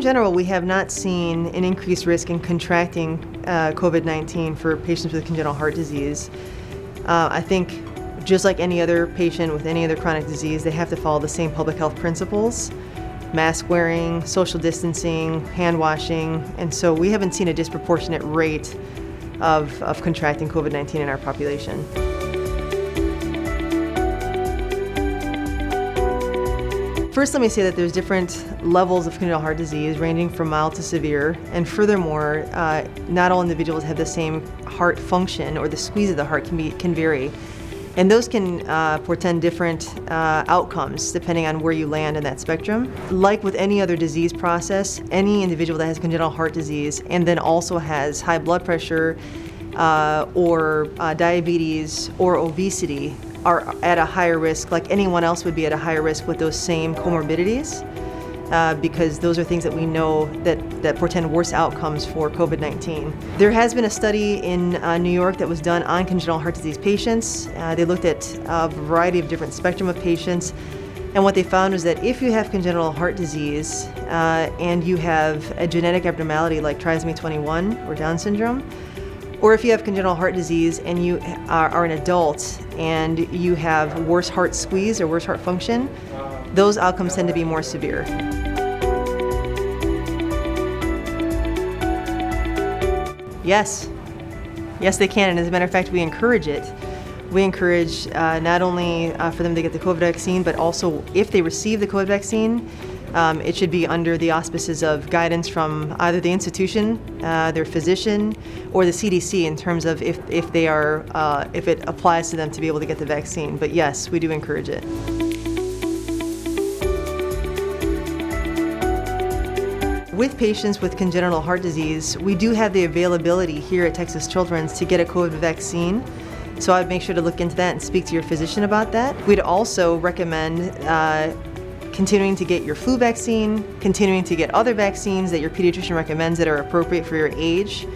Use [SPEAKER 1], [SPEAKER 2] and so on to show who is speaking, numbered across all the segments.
[SPEAKER 1] general, we have not seen an increased risk in contracting uh, COVID 19 for patients with congenital heart disease. Uh, I think just like any other patient with any other chronic disease, they have to follow the same public health principles mask wearing, social distancing, hand washing, and so we haven't seen a disproportionate rate of, of contracting COVID 19 in our population. First, let me say that there's different levels of congenital heart disease ranging from mild to severe, and furthermore, uh, not all individuals have the same heart function or the squeeze of the heart can, be, can vary. And those can uh, portend different uh, outcomes depending on where you land in that spectrum. Like with any other disease process, any individual that has congenital heart disease and then also has high blood pressure uh, or uh, diabetes or obesity are at a higher risk, like anyone else would be at a higher risk with those same comorbidities. Uh, because those are things that we know that, that portend worse outcomes for COVID-19. There has been a study in uh, New York that was done on congenital heart disease patients. Uh, they looked at a variety of different spectrum of patients and what they found was that if you have congenital heart disease uh, and you have a genetic abnormality like trisomy 21 or Down syndrome, or if you have congenital heart disease and you are, an adult and you have worse heart squeeze or worse heart function, those outcomes tend to be more severe. Yes, yes they can, and as a matter of fact, we encourage it. We encourage uh, not only uh, for them to get the COVID vaccine, but also if they receive the COVID vaccine, um, it should be under the auspices of guidance from either the institution, uh, their physician, or the CDC in terms of if, if they are, uh, if it applies to them to be able to get the vaccine. But yes, we do encourage it. With patients with congenital heart disease, we do have the availability here at Texas Children's to get a COVID vaccine. So I'd make sure to look into that and speak to your physician about that. We'd also recommend uh, continuing to get your flu vaccine, continuing to get other vaccines that your pediatrician recommends that are appropriate for your age.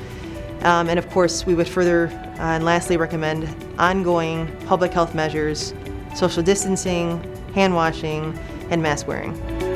[SPEAKER 1] Um, and of course, we would further uh, and lastly recommend ongoing public health measures, social distancing, hand washing, and mask wearing.